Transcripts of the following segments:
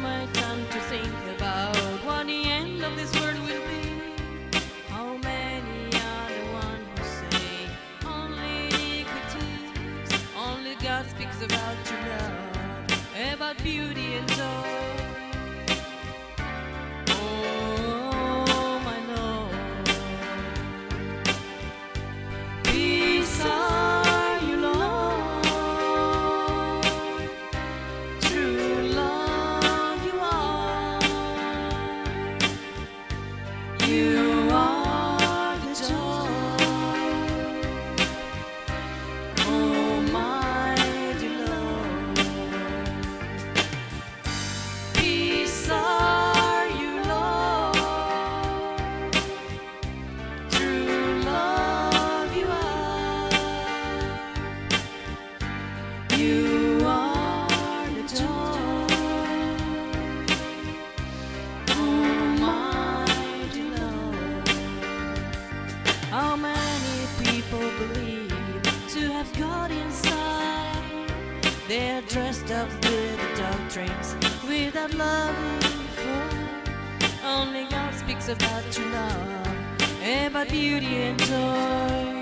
my time to think about what the end of this world will be. How many are the ones who say only iniquities? Only God speaks about love, about beauty and joy. You They're dressed up with doctrines without love for. Only God speaks about true love, and about beauty and joy.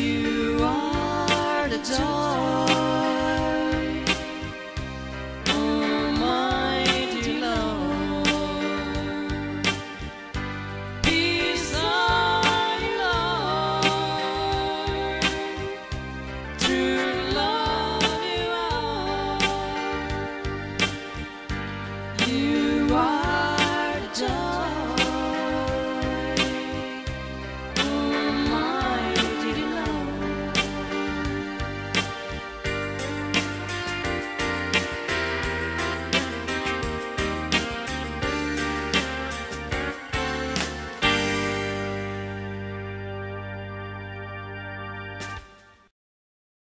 you.